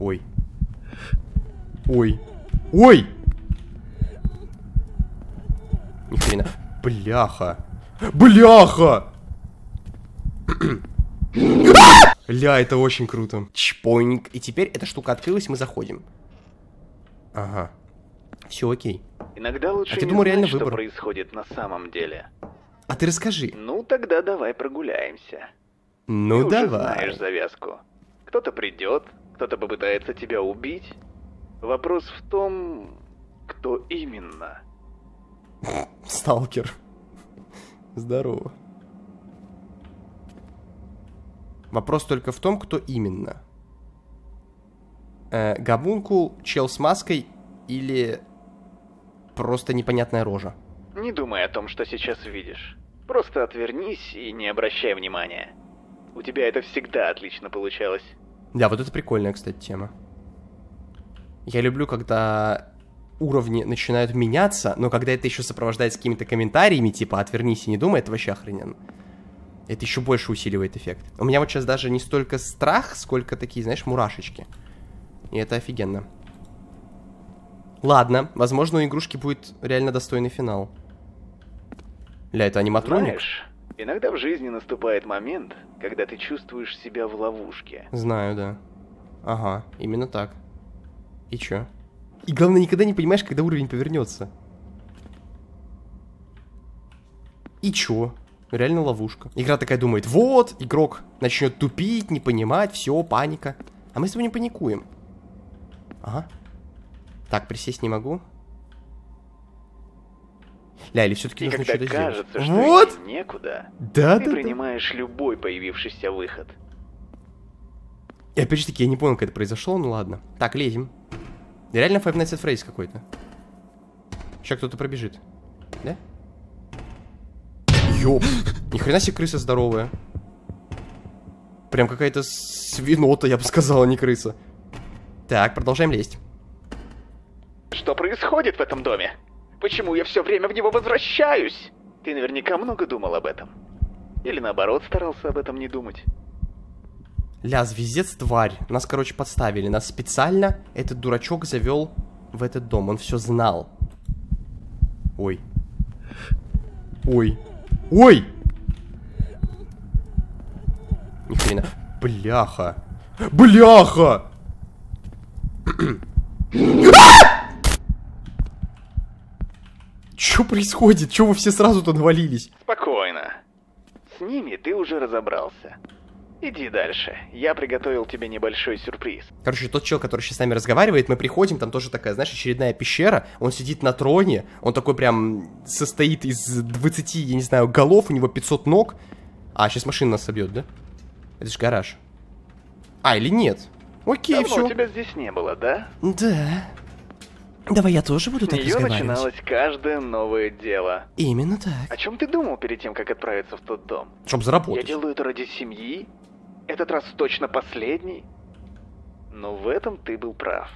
Ой. Ой. Ой! Ни хрена. Бляха. Бляха! Ля, это очень круто. Чпоник. И теперь эта штука открылась, мы заходим. Ага. Все окей. Иногда лучше А ты не думал, знать, реально что выбор? происходит на самом деле. А ты расскажи. Ну, тогда давай прогуляемся. Ну ты уже давай. знаешь завязку. Кто-то придет, кто-то попытается тебя убить. Вопрос в том, кто именно. Сталкер. Здорово. Вопрос только в том, кто именно. Э, гомункул, чел с маской или просто непонятная рожа? Не думай о том, что сейчас видишь. Просто отвернись и не обращай внимания. У тебя это всегда отлично получалось. Да, вот это прикольная, кстати, тема. Я люблю, когда уровни начинают меняться, но когда это еще сопровождается какими-то комментариями, типа «отвернись и не думай», это вообще охрененно. Это еще больше усиливает эффект. У меня вот сейчас даже не столько страх, сколько такие, знаешь, мурашечки. И это офигенно. Ладно, возможно, у игрушки будет реально достойный финал. Ля, это аниматроник? Знаешь, иногда в жизни наступает момент, когда ты чувствуешь себя в ловушке. Знаю, да. Ага, именно так. И чё? И главное, никогда не понимаешь, когда уровень повернется. И чё? Реально ловушка. Игра такая думает, вот, игрок начнет тупить, не понимать, все, паника. А мы с тобой не паникуем. Ага. Так, присесть не могу. Ля, или все-таки нужно что-то сделать? кажется, что Вот! некуда, Да, ты да, да. принимаешь любой появившийся выход. И опять же таки, я не понял, как это произошло, ну ладно. Так, лезем. Реально Five Nights at Freddy's какой-то. Сейчас кто-то пробежит. Да? Ёп. Ни хрена себе крыса здоровая. Прям какая-то свинота, я бы сказал, а не крыса. Так, продолжаем лезть. Что происходит в этом доме? Почему я все время в него возвращаюсь? Ты наверняка много думал об этом. Или наоборот старался об этом не думать. Ля, звездец тварь. Нас, короче, подставили. Нас специально этот дурачок завел в этот дом. Он все знал. Ой. Ой. Ой! Ни хрена. Бляха. Бляха! Что происходит? Чего вы все сразу-то навалились? Спокойно. С ними ты уже разобрался. Иди дальше. Я приготовил тебе небольшой сюрприз. Короче, тот чел, который сейчас с нами разговаривает, мы приходим, там тоже такая, знаешь, очередная пещера, он сидит на троне, он такой прям состоит из 20, я не знаю, голов, у него 500 ног. А, сейчас машина нас собьет, да? Это же гараж. А, или нет? Окей, Давно все. тебя здесь не было, да? Да. Давай я тоже буду С так нее разговаривать. начиналось каждое новое дело. Именно О так. чем ты думал перед тем, как отправиться в тот дом? Чтоб Я заработать. делаю это ради семьи? Этот раз точно последний? Но в этом ты был прав.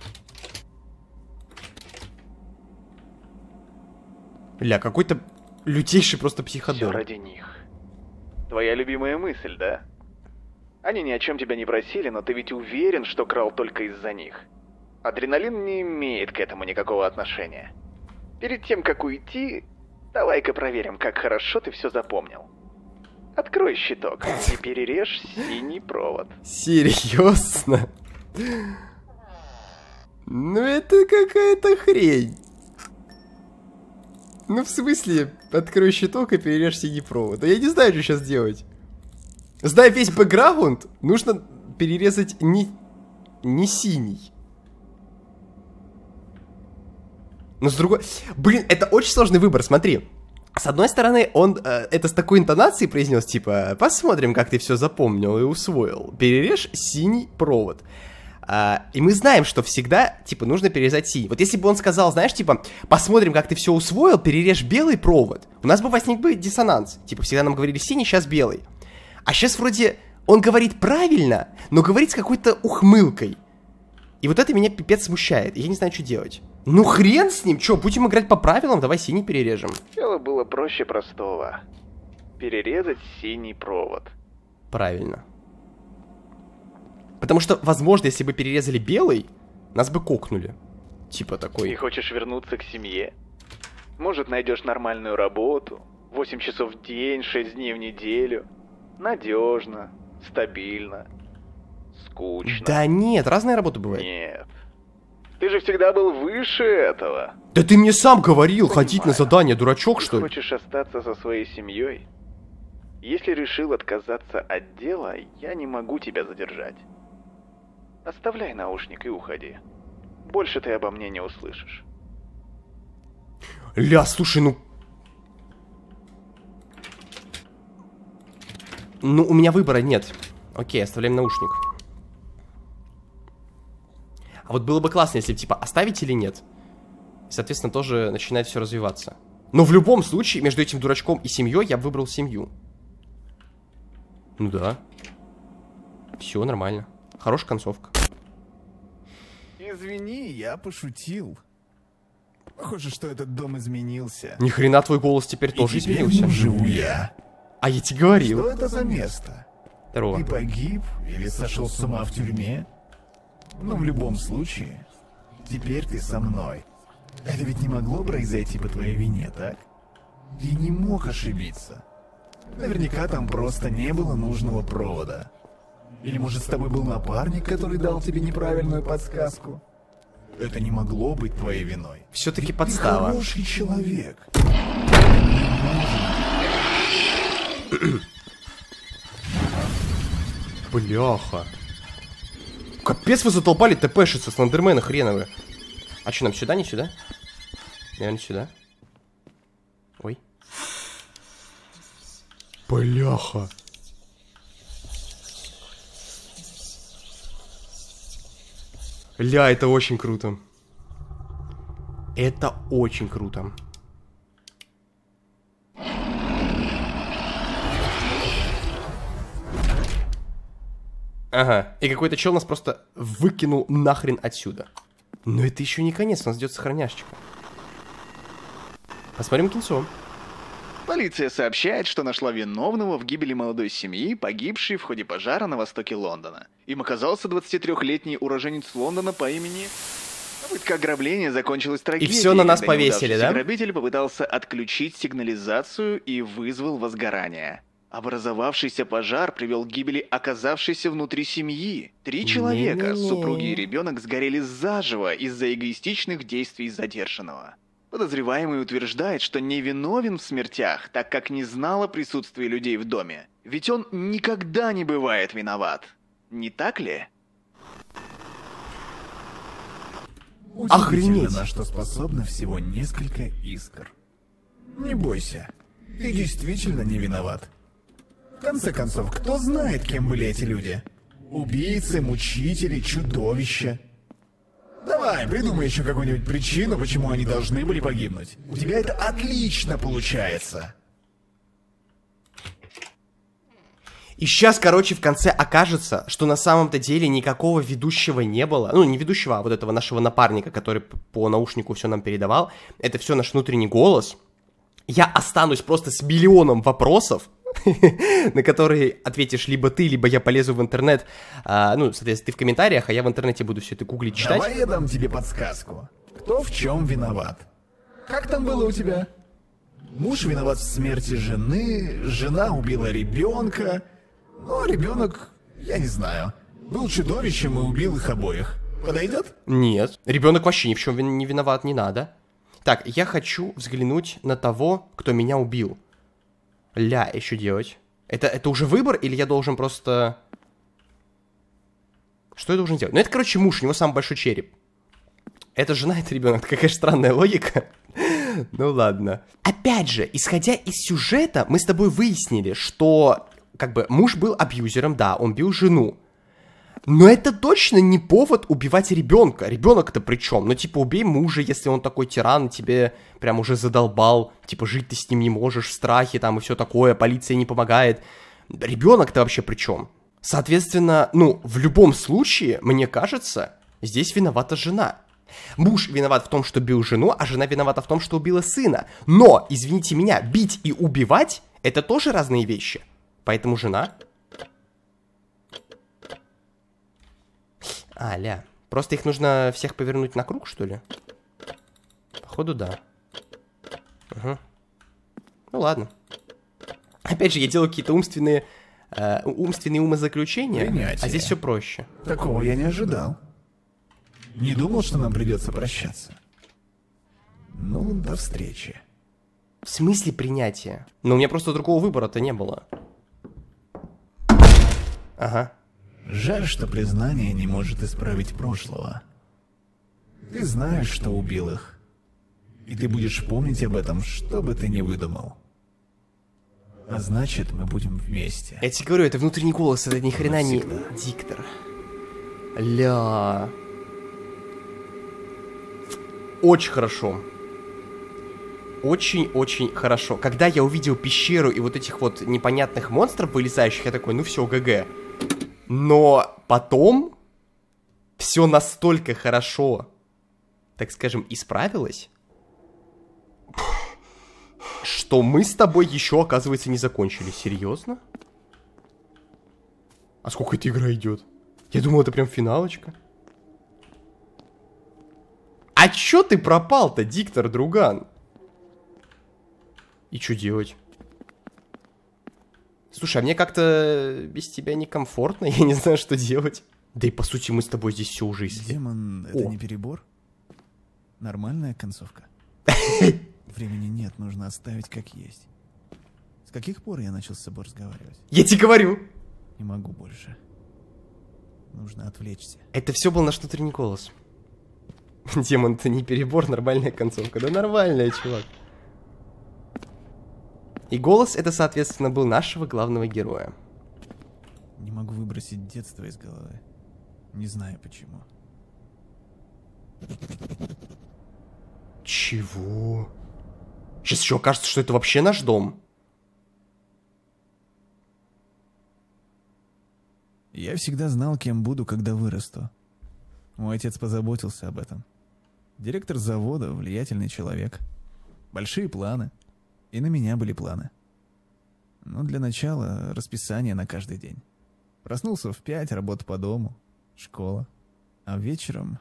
Ля, какой-то лютейший просто Все психодел. ради них. Твоя любимая мысль, да? Они ни о чем тебя не просили, но ты ведь уверен, что крал только из-за них. Адреналин не имеет к этому никакого отношения. Перед тем, как уйти, давай-ка проверим, как хорошо ты все запомнил. Открой щиток и перережь синий провод. Серьезно? Ну это какая-то хрень. Ну в смысле, открой щиток и перережь синий провод. Да я не знаю, что сейчас делать. Зная весь бэкграунд, нужно перерезать не, не синий. Но с другой... Блин, это очень сложный выбор, смотри. С одной стороны, он э, это с такой интонацией произнес, типа, посмотрим, как ты все запомнил и усвоил. Перережь синий провод. А, и мы знаем, что всегда, типа, нужно перерезать синий. Вот если бы он сказал, знаешь, типа, посмотрим, как ты все усвоил, перережь белый провод, у нас бы возник бы диссонанс. Типа, всегда нам говорили синий, сейчас белый. А сейчас вроде он говорит правильно, но говорит с какой-то ухмылкой. И вот это меня пипец смущает. Я не знаю, что делать. Ну хрен с ним, что, будем играть по правилам, давай синий перережем. Дело было проще простого. Перерезать синий провод. Правильно. Потому что, возможно, если бы перерезали белый, нас бы кокнули. Типа такой... Ты хочешь вернуться к семье? Может, найдешь нормальную работу? 8 часов в день, 6 дней в неделю. Надежно, стабильно, скучно. Да нет, разная работа бывает. Нет. Ты же всегда был выше этого. Да ты мне сам говорил Понимаю. ходить на задание, дурачок, Ты что ли? хочешь остаться со своей семьей? Если решил отказаться от дела, я не могу тебя задержать. Оставляй наушник и уходи. Больше ты обо мне не услышишь. Ля, слушай, ну... Ну, у меня выбора нет. Окей, оставляем наушник. А вот было бы классно, если типа оставить или нет. И, соответственно, тоже начинает все развиваться. Но в любом случае, между этим дурачком и семьей я бы выбрал семью. Ну да. Все нормально. Хорошая концовка. Извини, я пошутил. Похоже, что этот дом изменился. Ни хрена твой голос теперь И тоже теперь изменился. живу я. А я тебе говорил. Что это за место? Здорово. Ты погиб или сошел с ума в тюрьме? Но в любом случае, теперь ты со мной. Это ведь не могло произойти по твоей вине, так? Ты не мог ошибиться. Наверняка там просто не было нужного провода. Или может с тобой был напарник, который дал тебе неправильную подсказку? Это не могло быть твоей виной. Все-таки Ты подстава. хороший человек. Бляха. Капец вы затолпали ТПшиться, слендермены хреновые. А что, нам сюда, не сюда? Наверное, сюда. Ой. Бляха. Ля, это очень круто. Это очень круто. Ага, и какой-то чел нас просто выкинул нахрен отсюда. Но это еще не конец, нас ждет сохраняшечка. Посмотрим кинцо. Полиция сообщает, что нашла виновного в гибели молодой семьи, погибшей в ходе пожара на востоке Лондона. Им оказался 23-летний уроженец Лондона по имени... Попытка ограбления закончилась трагедией. всё на нас повесили, да? грабитель попытался отключить сигнализацию и вызвал возгорание. Образовавшийся пожар привел к гибели оказавшейся внутри семьи. Три человека, Не-не-не. супруги и ребенок, сгорели заживо из-за эгоистичных действий задержанного. Подозреваемый утверждает, что не виновен в смертях, так как не знал о присутствии людей в доме. Ведь он никогда не бывает виноват. Не так ли? Охренеть. на что способно всего несколько искр. Не бойся, ты действительно не виноват. В конце концов, кто знает, кем были эти люди? Убийцы, мучители, чудовища. Давай, придумай еще какую-нибудь причину, почему они должны были погибнуть. У тебя это отлично получается. И сейчас, короче, в конце окажется, что на самом-то деле никакого ведущего не было. Ну, не ведущего, а вот этого нашего напарника, который по наушнику все нам передавал. Это все наш внутренний голос. Я останусь просто с миллионом вопросов, на которые ответишь либо ты, либо я полезу в интернет. А, ну, соответственно, ты в комментариях, а я в интернете буду все это гуглить, читать. Давай я дам тебе подсказку. Кто в чем виноват? Как там было у тебя? Муж виноват в смерти жены, жена убила ребенка, но ребенок, я не знаю, был чудовищем и убил их обоих. Подойдет? Нет, ребенок вообще ни в чем не виноват, не надо. Так, я хочу взглянуть на того, кто меня убил. Ля, еще делать. Это, это уже выбор или я должен просто... Что я должен делать? Ну, это, короче, муж, у него самый большой череп. Это жена, это ребенок. Какая странная логика. Ну ладно. Опять же, исходя из сюжета, мы с тобой выяснили, что как бы муж был абьюзером, да, он бил жену. Но это точно не повод убивать ребенка. Ребенок-то при чем? Ну, типа, убей мужа, если он такой тиран, тебе прям уже задолбал. Типа, жить ты с ним не можешь, в страхе там и все такое, полиция не помогает. Ребенок-то вообще при чем? Соответственно, ну, в любом случае, мне кажется, здесь виновата жена. Муж виноват в том, что бил жену, а жена виновата в том, что убила сына. Но, извините меня, бить и убивать – это тоже разные вещи. Поэтому жена А, ля. Просто их нужно всех повернуть на круг, что ли? Походу, да. Угу. Ну ладно. Опять же, я делаю какие-то умственные, э, умственные умозаключения, Принятие. а здесь все проще. Такого я не ожидал. Не думал, что нам придется прощаться. Ну, до встречи. В смысле принятия? Но у меня просто другого выбора-то не было. Ага. Жаль, что признание не может исправить прошлого. Ты знаешь, что убил их. И ты будешь помнить об этом, что бы ты ни выдумал. А значит, мы будем вместе. Я тебе говорю, это внутренний голос, это ни хрена не диктор. Ля. Очень хорошо. Очень-очень хорошо. Когда я увидел пещеру и вот этих вот непонятных монстров вылезающих, я такой, ну все, ГГ. Но потом все настолько хорошо, так скажем, исправилось, что мы с тобой еще, оказывается, не закончили. Серьезно? А сколько эта игра идет? Я думал, это прям финалочка. А чё ты пропал-то, диктор, друган? И чё делать? Слушай, а мне как-то без тебя некомфортно, я не знаю, что делать. Да и по сути мы с тобой здесь все уже исследовали. Демон, это О. не перебор? Нормальная концовка? Времени нет, нужно оставить как есть. С каких пор я начал с собой разговаривать? Я тебе говорю. Не могу больше. Нужно отвлечься. Это все был наш внутренний голос. Демон, это не перебор, нормальная концовка. Да нормальная, чувак. И голос это, соответственно, был нашего главного героя. Не могу выбросить детство из головы. Не знаю почему. Чего? Сейчас еще окажется, что это вообще наш дом. Я всегда знал, кем буду, когда вырасту. Мой отец позаботился об этом. Директор завода, влиятельный человек. Большие планы. И на меня были планы. Но для начала расписание на каждый день. Проснулся в пять, работа по дому, школа. А вечером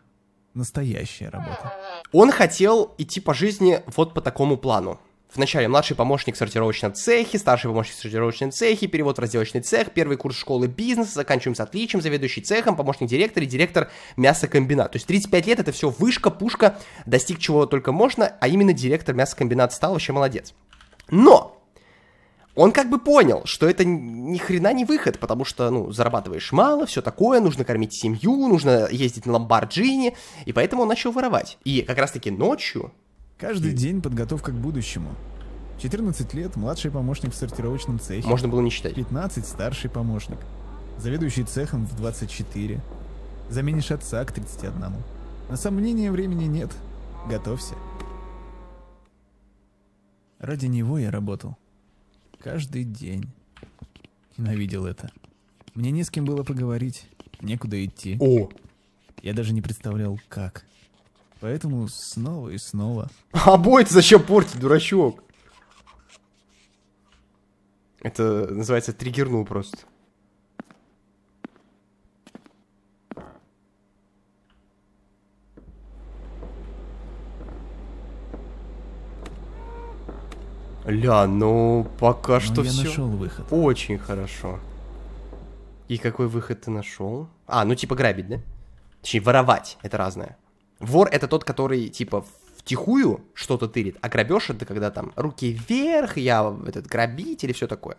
настоящая работа. Он хотел идти по жизни вот по такому плану. Вначале младший помощник в сортировочном старший помощник в сортировочном перевод в разделочный цех, первый курс школы бизнеса, заканчиваем с отличием, заведующий цехом, помощник директора и директор мясокомбината. То есть 35 лет это все вышка, пушка, достиг чего только можно, а именно директор мясокомбината стал вообще молодец. Но он как бы понял, что это ни хрена не выход, потому что, ну, зарабатываешь мало, все такое, нужно кормить семью, нужно ездить на ламборджини, и поэтому он начал воровать. И как раз-таки ночью Каждый день подготовка к будущему. 14 лет младший помощник в сортировочном цехе. можно было не считать. 15 старший помощник. Заведующий цехом в 24. Заменишь отца к 31. На сомнение времени нет. Готовься. Ради него я работал. Каждый день. Ненавидел это. Мне не с кем было поговорить, некуда идти. О, Я даже не представлял, как. Поэтому снова и снова обои ты зачем портить, дурачок? Это называется триггернул просто. Ля, ну пока Но что я все нашел выход. очень хорошо. И какой выход ты нашел? А, ну типа грабить, да? Точнее, воровать, это разное. Вор это тот, который типа втихую что-то тырит, а грабеж это когда там руки вверх, я этот грабитель и все такое.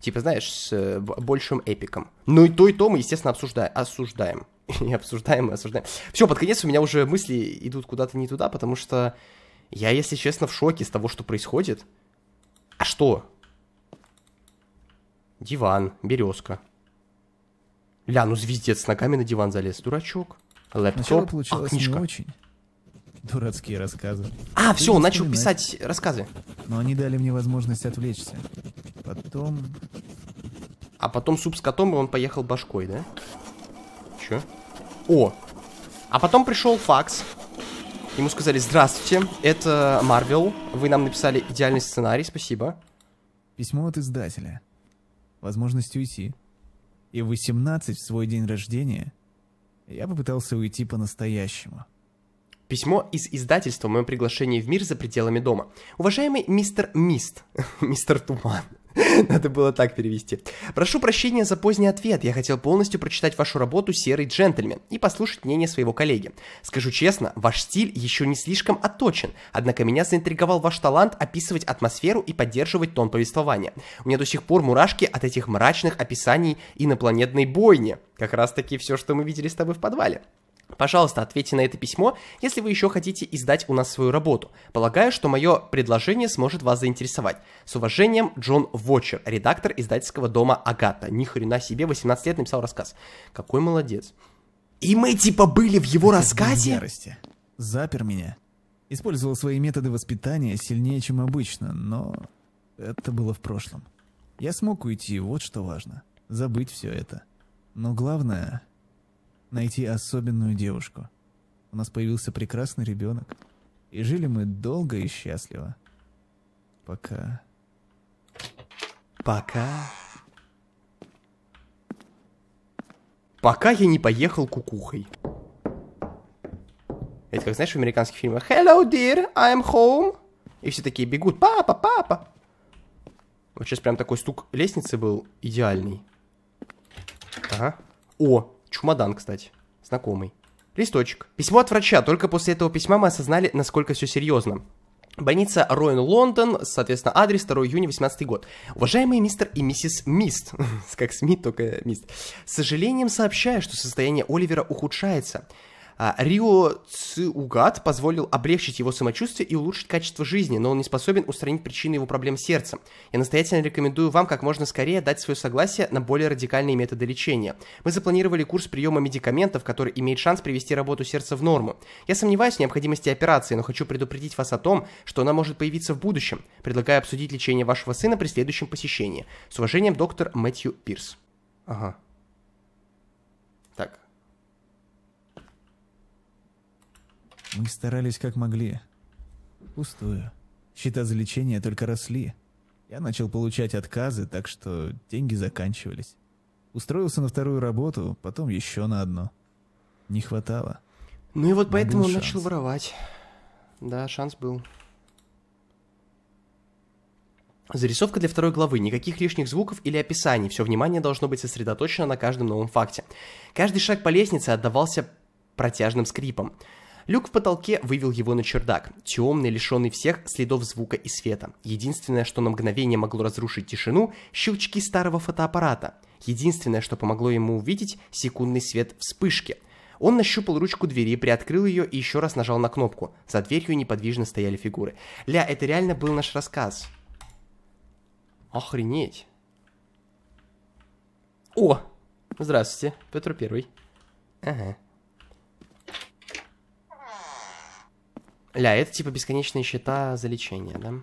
Типа, знаешь, с э, большим эпиком. Ну и то, и то мы, естественно, обсуждаем. Осуждаем. И обсуждаем, и осуждаем. Все, под конец у меня уже мысли идут куда-то не туда, потому что я, если честно, в шоке с того, что происходит. А что? Диван, березка. Ля, ну звездец, с ногами на диван залез, дурачок. Лэптоп, а, книжка. очень. Дурацкие рассказы. А, все, он начал писать рассказы. Но они дали мне возможность отвлечься. Потом... А потом суп с котом, и он поехал башкой, да? Чё? О! А потом пришел факс. Ему сказали, здравствуйте, это Марвел, вы нам написали идеальный сценарий, спасибо. Письмо от издателя. Возможность уйти. И в 18 в свой день рождения Я попытался уйти по-настоящему. Письмо из издательства о моем приглашении в мир за пределами дома. Уважаемый мистер Мист, мистер Туман, надо было так перевести. Прошу прощения за поздний ответ, я хотел полностью прочитать вашу работу «Серый джентльмен» и послушать мнение своего коллеги. Скажу честно, ваш стиль еще не слишком отточен, однако меня заинтриговал ваш талант описывать атмосферу и поддерживать тон повествования. У меня до сих пор мурашки от этих мрачных описаний инопланетной бойни. Как раз таки все, что мы видели с тобой в подвале. Пожалуйста, ответьте на это письмо, если вы еще хотите издать у нас свою работу. Полагаю, что мое предложение сможет вас заинтересовать. С уважением, Джон Вотчер, редактор издательского дома Агата. Ни хрена себе, 18 лет написал рассказ. Какой молодец. И мы типа были в его в рассказе? ярости. Запер меня. Использовал свои методы воспитания сильнее, чем обычно, но это было в прошлом. Я смог уйти, вот что важно. Забыть все это. Но главное — найти особенную девушку. У нас появился прекрасный ребенок. И жили мы долго и счастливо. Пока... Пока... Пока я не поехал кукухой. Это как, знаешь, в американских фильмах Hello, dear, I'm home. И все такие бегут. Папа, папа. Вот сейчас прям такой стук лестницы был идеальный. Ага. О, чемодан, кстати. Знакомый. Листочек. Письмо от врача. Только после этого письма мы осознали, насколько все серьезно. Больница Роин Лондон, соответственно, адрес 2 июня 18 год. Уважаемые мистер и миссис Мист, как Смит, только Мист, с сожалением сообщаю, что состояние Оливера ухудшается. А, Рио Циугат позволил облегчить его самочувствие и улучшить качество жизни, но он не способен устранить причины его проблем сердца. Я настоятельно рекомендую вам как можно скорее дать свое согласие на более радикальные методы лечения. Мы запланировали курс приема медикаментов, который имеет шанс привести работу сердца в норму. Я сомневаюсь в необходимости операции, но хочу предупредить вас о том, что она может появиться в будущем. Предлагаю обсудить лечение вашего сына при следующем посещении. С уважением, доктор Мэтью Пирс. Ага. Так, Мы старались как могли. Пустую. Счета за лечение только росли. Я начал получать отказы, так что деньги заканчивались. Устроился на вторую работу, потом еще на одну. Не хватало. Ну и вот поэтому он шанс. начал воровать. Да, шанс был. Зарисовка для второй главы. Никаких лишних звуков или описаний. Все внимание должно быть сосредоточено на каждом новом факте. Каждый шаг по лестнице отдавался протяжным скрипом. Люк в потолке вывел его на чердак, темный, лишенный всех следов звука и света. Единственное, что на мгновение могло разрушить тишину – щелчки старого фотоаппарата. Единственное, что помогло ему увидеть – секундный свет вспышки. Он нащупал ручку двери, приоткрыл ее и еще раз нажал на кнопку. За дверью неподвижно стояли фигуры. Ля, это реально был наш рассказ. Охренеть. О! Здравствуйте, Петр Первый. Ага. Ля, это типа бесконечные счета за лечение, да?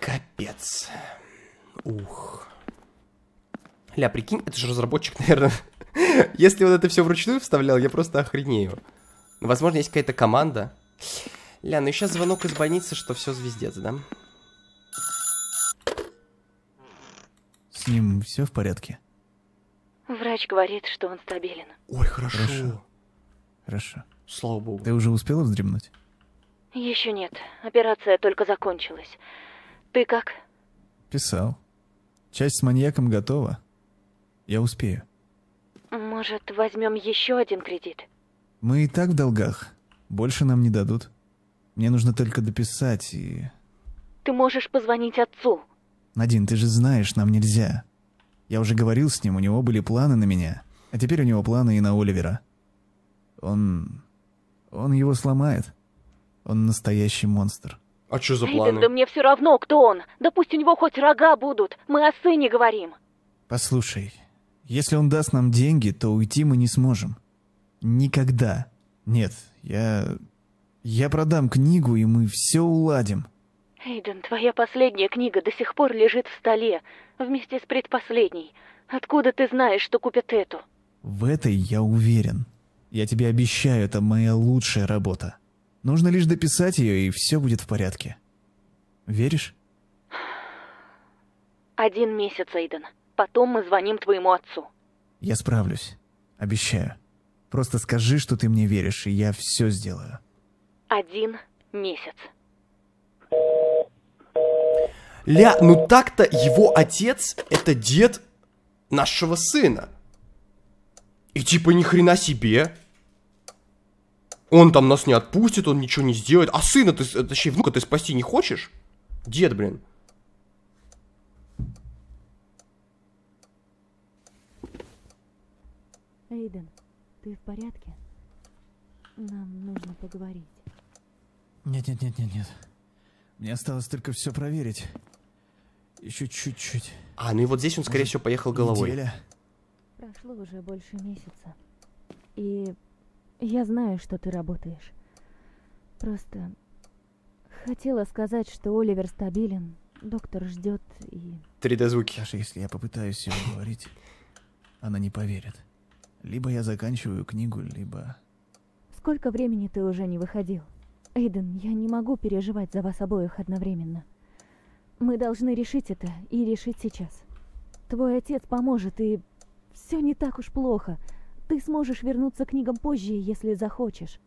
Капец. Ух. Ля, прикинь, это же разработчик, наверное. Если он это все вручную вставлял, я просто охренею. Возможно, есть какая-то команда. Ля, ну и сейчас звонок из больницы, что все звездец, да? С ним все в порядке? Врач говорит, что он стабилен. Ой, хорошо. Хорошо. Хорошо. Слава богу. Ты уже успела вздремнуть? Еще нет. Операция только закончилась. Ты как? Писал. Часть с маньяком готова. Я успею. Может, возьмем еще один кредит? Мы и так в долгах. Больше нам не дадут. Мне нужно только дописать и... Ты можешь позвонить отцу. Надин, ты же знаешь, нам нельзя. Я уже говорил с ним, у него были планы на меня. А теперь у него планы и на Оливера. Он... Он его сломает. Он настоящий монстр. А что за Эйден, планы? да мне все равно, кто он. Да пусть у него хоть рога будут. Мы о сыне говорим. Послушай, если он даст нам деньги, то уйти мы не сможем. Никогда. Нет, я... Я продам книгу, и мы все уладим. Эйден, твоя последняя книга до сих пор лежит в столе, вместе с предпоследней. Откуда ты знаешь, что купят эту? В этой я уверен. Я тебе обещаю, это моя лучшая работа. Нужно лишь дописать ее, и все будет в порядке. Веришь? Один месяц, Эйден. Потом мы звоним твоему отцу. Я справлюсь. Обещаю. Просто скажи, что ты мне веришь, и я все сделаю. Один месяц. Ля, ну так-то его отец это дед нашего сына. И типа ни хрена себе. Он там нас не отпустит, он ничего не сделает. А сына ты, точнее, внука ты спасти не хочешь? Дед, блин. Эйден, ты в порядке? Нам нужно поговорить. Нет-нет-нет-нет-нет. Мне осталось только все проверить. Еще чуть-чуть. А, ну и вот здесь он, скорее всего, поехал головой. Неделя. Прошло уже больше месяца. И я знаю, что ты работаешь. Просто хотела сказать, что Оливер стабилен, доктор ждет и... 3D-звуки. Даже если я попытаюсь его говорить, она не поверит. Либо я заканчиваю книгу, либо... Сколько времени ты уже не выходил? Эйден, я не могу переживать за вас обоих одновременно. Мы должны решить это и решить сейчас. Твой отец поможет, и все не так уж плохо. Ты сможешь вернуться к книгам позже, если захочешь.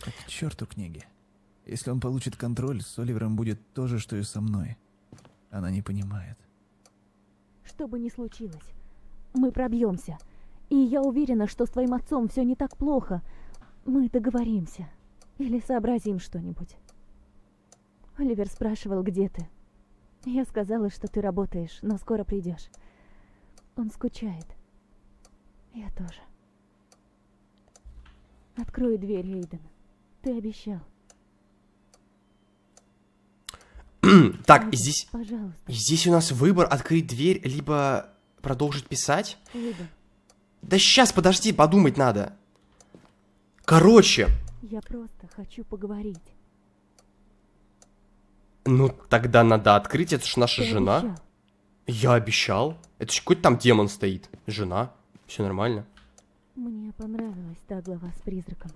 Как к черту книги. Если он получит контроль, с Оливером будет то же, что и со мной. Она не понимает. Что бы ни случилось, мы пробьемся. И я уверена, что с твоим отцом все не так плохо. Мы договоримся. Или сообразим что-нибудь. Оливер спрашивал, где ты. Я сказала, что ты работаешь, но скоро придешь. Он скучает. Я тоже. Открой дверь, Эйден. Ты обещал. Так, Эйден, здесь... Пожалуйста, Здесь у нас выбор открыть дверь, либо продолжить писать. Эйден. Да сейчас, подожди, подумать надо. Короче, Я просто хочу поговорить. ну тогда надо открыть, это ж наша Ты жена. обещал. Я обещал. Это ж какой-то там демон стоит. Жена. Все нормально. Мне понравилась та глава с призраком.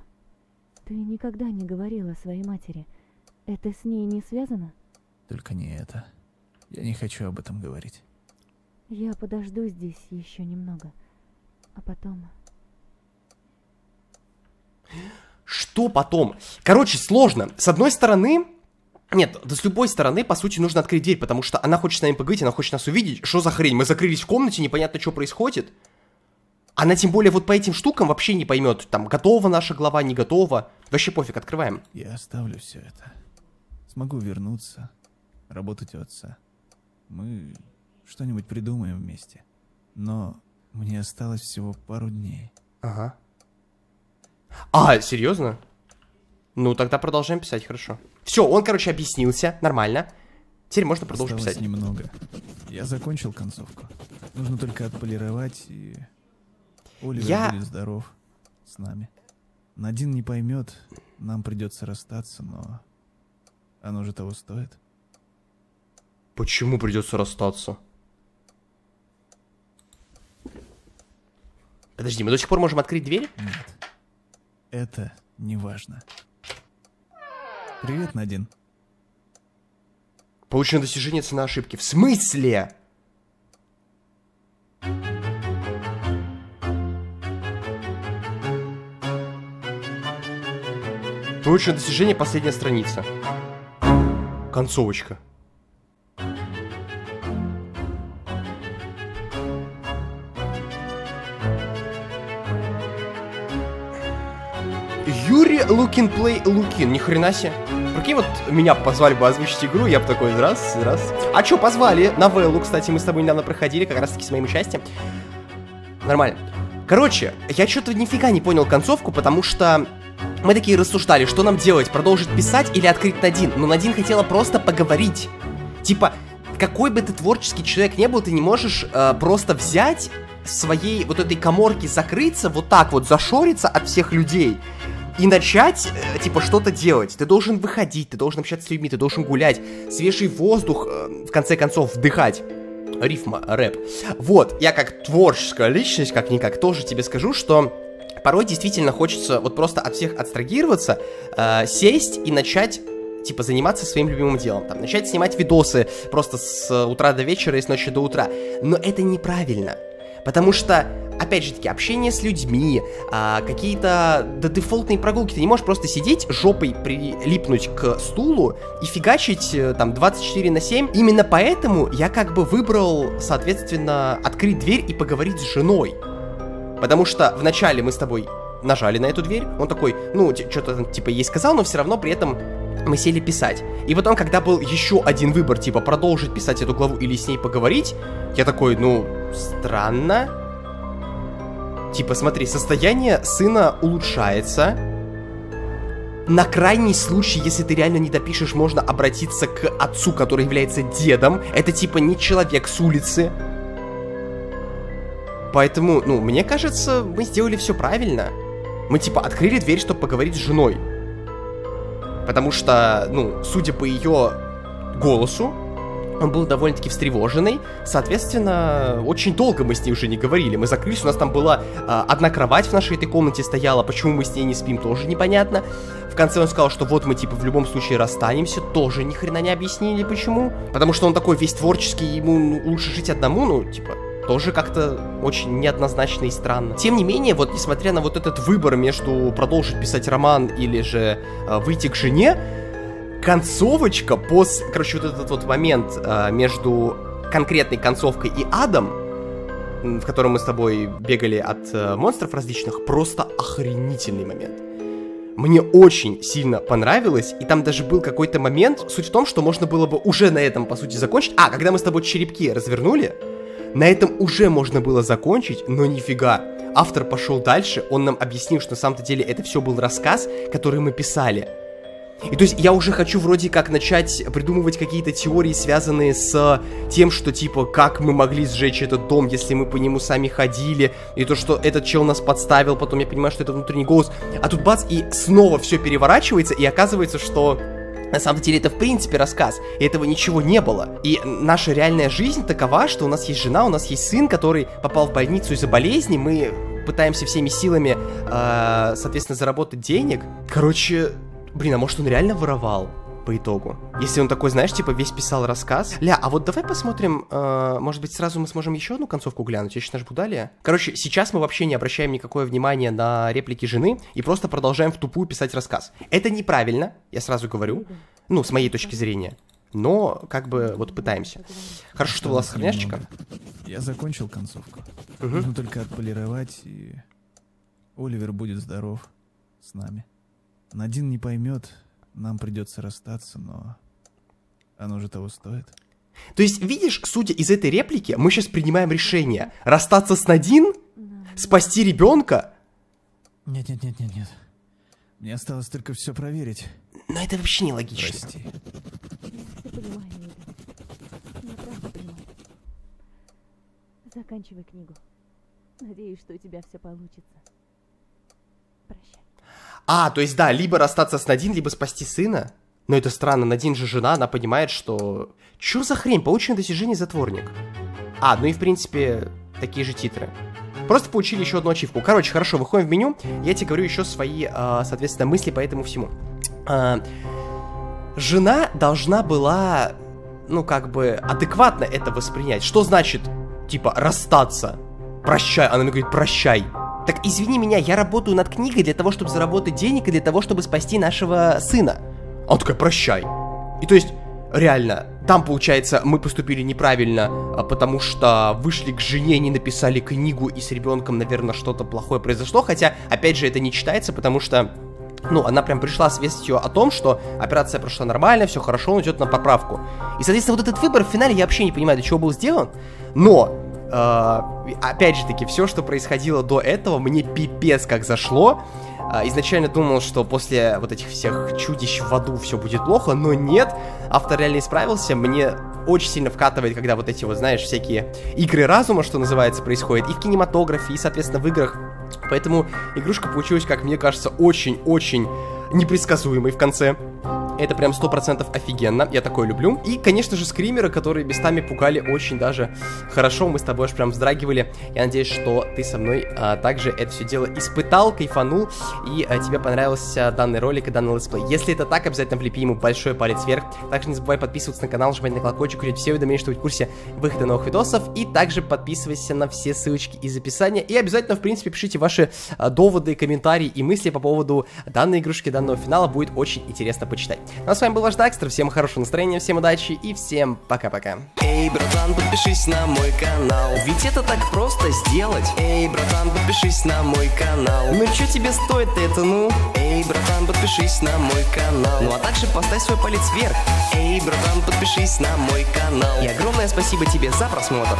Ты никогда не говорила своей матери. Это с ней не связано? Только не это. Я не хочу об этом говорить. Я подожду здесь еще немного. А потом... Что потом? Короче, сложно. С одной стороны... Нет, да с любой стороны, по сути, нужно открыть дверь, потому что она хочет с нами поговорить, она хочет нас увидеть. Что за хрень? Мы закрылись в комнате, непонятно, что происходит. Она тем более вот по этим штукам вообще не поймет, там, готова наша глава, не готова. Вообще пофиг, открываем. Я оставлю все это. Смогу вернуться, работать у отца. Мы что-нибудь придумаем вместе. Но мне осталось всего пару дней. Ага. А, серьезно? Ну, тогда продолжаем писать, хорошо. Все, он, короче, объяснился, нормально. Теперь можно продолжить Осталось писать. немного. Я закончил концовку. Нужно только отполировать и... Оливер Я- будет здоров с нами. Надин не поймет, нам придется расстаться, но... Оно же того стоит. Почему придется расстаться? Подожди, мы до сих пор можем открыть дверь? Нет. Это не важно. Привет, Надин. Получено достижение цена ошибки. В смысле? Получено достижение последняя страница. Концовочка. Юрий Лукин Плей Лукин, ни хрена себе. Прикинь, вот меня позвали бы озвучить игру, я бы такой, раз, раз. А чё, позвали? Новеллу, кстати, мы с тобой недавно проходили, как раз таки с моим участием. Нормально. Короче, я что-то нифига не понял концовку, потому что мы такие рассуждали, что нам делать, продолжить писать или открыть Надин. Но Надин хотела просто поговорить. Типа, какой бы ты творческий человек не был, ты не можешь э, просто взять своей вот этой коморке закрыться, вот так вот зашориться от всех людей и начать, э, типа, что-то делать. Ты должен выходить, ты должен общаться с людьми, ты должен гулять, свежий воздух, э, в конце концов, вдыхать. Рифма, рэп. Вот, я как творческая личность, как-никак, тоже тебе скажу, что порой действительно хочется вот просто от всех абстрагироваться, э, сесть и начать типа заниматься своим любимым делом, там, начать снимать видосы просто с утра до вечера и с ночи до утра. Но это неправильно. Потому что опять же таки, общение с людьми, а, какие-то да, дефолтные прогулки. Ты не можешь просто сидеть, жопой прилипнуть к стулу и фигачить э, там 24 на 7. Именно поэтому я как бы выбрал, соответственно, открыть дверь и поговорить с женой. Потому что вначале мы с тобой нажали на эту дверь, он такой, ну, что-то там типа ей сказал, но все равно при этом мы сели писать. И потом, когда был еще один выбор, типа продолжить писать эту главу или с ней поговорить, я такой, ну, странно. Типа, смотри, состояние сына улучшается. На крайний случай, если ты реально не допишешь, можно обратиться к отцу, который является дедом. Это типа не человек с улицы. Поэтому, ну, мне кажется, мы сделали все правильно. Мы типа открыли дверь, чтобы поговорить с женой. Потому что, ну, судя по ее голосу, он был довольно-таки встревоженный. Соответственно, очень долго мы с ней уже не говорили. Мы закрылись, у нас там была э, одна кровать в нашей этой комнате стояла. Почему мы с ней не спим, тоже непонятно. В конце он сказал, что вот мы типа в любом случае расстанемся. Тоже ни хрена не объяснили почему. Потому что он такой весь творческий, ему ну, лучше жить одному, ну, типа, тоже как-то очень неоднозначно и странно. Тем не менее, вот несмотря на вот этот выбор между продолжить писать роман или же э, выйти к жене, концовочка, пос... короче, вот этот вот момент э, между конкретной концовкой и адом, в котором мы с тобой бегали от э, монстров различных, просто охренительный момент. Мне очень сильно понравилось, и там даже был какой-то момент, суть в том, что можно было бы уже на этом, по сути, закончить. А, когда мы с тобой черепки развернули, на этом уже можно было закончить, но нифига. Автор пошел дальше, он нам объяснил, что на самом-то деле это все был рассказ, который мы писали. И то есть я уже хочу вроде как начать придумывать какие-то теории, связанные с тем, что типа как мы могли сжечь этот дом, если мы по нему сами ходили, и то, что этот чел нас подставил, потом я понимаю, что это внутренний голос. А тут бац, и снова все переворачивается, и оказывается, что на самом деле это в принципе рассказ, и этого ничего не было. И наша реальная жизнь такова, что у нас есть жена, у нас есть сын, который попал в больницу из-за болезни, мы пытаемся всеми силами, э, соответственно, заработать денег. Короче, блин, а может он реально воровал? По итогу. Если он такой, знаешь, типа весь писал рассказ. Ля, а вот давай посмотрим, э, может быть, сразу мы сможем еще одну концовку глянуть. Я сейчас нажму далее. Короче, сейчас мы вообще не обращаем никакое внимание на реплики жены и просто продолжаем в тупую писать рассказ. Это неправильно, я сразу говорю. Ну, с моей точки зрения. Но, как бы, вот пытаемся. Хорошо, что была сохраняшечка. Я закончил концовку. Угу. Нужно только отполировать, и Оливер будет здоров с нами. Надин не поймет, нам придется расстаться, но оно же того стоит. То есть, видишь, судя из этой реплики, мы сейчас принимаем решение расстаться с Надин, спасти ребенка. Нет, нет, нет, нет, нет. Мне осталось только все проверить. Но это вообще нелогично. Прости. Заканчивай книгу. Надеюсь, что у тебя все получится. Прощай. А, то есть да, либо расстаться с Надин, либо спасти сына. Но это странно, Надин же жена, она понимает, что... Чё за хрень? Получено достижение затворник. А, ну и в принципе, такие же титры. Просто получили еще одну ачивку. Короче, хорошо, выходим в меню. Я тебе говорю еще свои, а, соответственно, мысли по этому всему. А, жена должна была, ну, как бы, адекватно это воспринять. Что значит, типа, расстаться? Прощай. Она мне говорит, прощай. Так извини меня, я работаю над книгой для того, чтобы заработать денег и для того, чтобы спасти нашего сына. Он такой, прощай. И то есть, реально, там, получается, мы поступили неправильно, а, потому что вышли к жене, не написали книгу, и с ребенком, наверное, что-то плохое произошло. Хотя, опять же, это не читается, потому что ну, она прям пришла с вестью о том, что операция прошла нормально, все хорошо, он идет на поправку. И, соответственно, вот этот выбор в финале я вообще не понимаю, для чего был сделан. Но опять же таки, все, что происходило до этого, мне пипец как зашло. Uh, изначально думал, что после вот этих всех чудищ в аду все будет плохо, но нет, автор реально исправился. Мне очень сильно вкатывает, когда вот эти вот, знаешь, всякие игры разума, что называется, происходят и в кинематографе, и, соответственно, в играх. Поэтому игрушка получилась, как мне кажется, очень-очень непредсказуемой в конце. Это прям 100% офигенно, я такое люблю. И, конечно же, скримеры, которые местами пугали очень даже хорошо, мы с тобой аж прям вздрагивали. Я надеюсь, что ты со мной а, также это все дело испытал, кайфанул, и а, тебе понравился данный ролик и данный летсплей. Если это так, обязательно влепи ему большой палец вверх. Также не забывай подписываться на канал, нажимать на колокольчик, включить все уведомления, чтобы быть в курсе выхода новых видосов. И также подписывайся на все ссылочки из описания. И обязательно, в принципе, пишите ваши а, доводы, комментарии и мысли по поводу данной игрушки, данного финала. Будет очень интересно почитать. Ну а с вами был ваш Дакстер. Всем хорошего настроения, всем удачи и всем пока-пока. Эй, братан, подпишись на мой канал. Ведь это так просто сделать. Эй, братан, подпишись на мой канал. Ну что тебе стоит это, ну? Эй, братан, подпишись на мой канал. Ну а также поставь свой палец вверх. Эй, братан, подпишись на мой канал. И огромное спасибо тебе за просмотр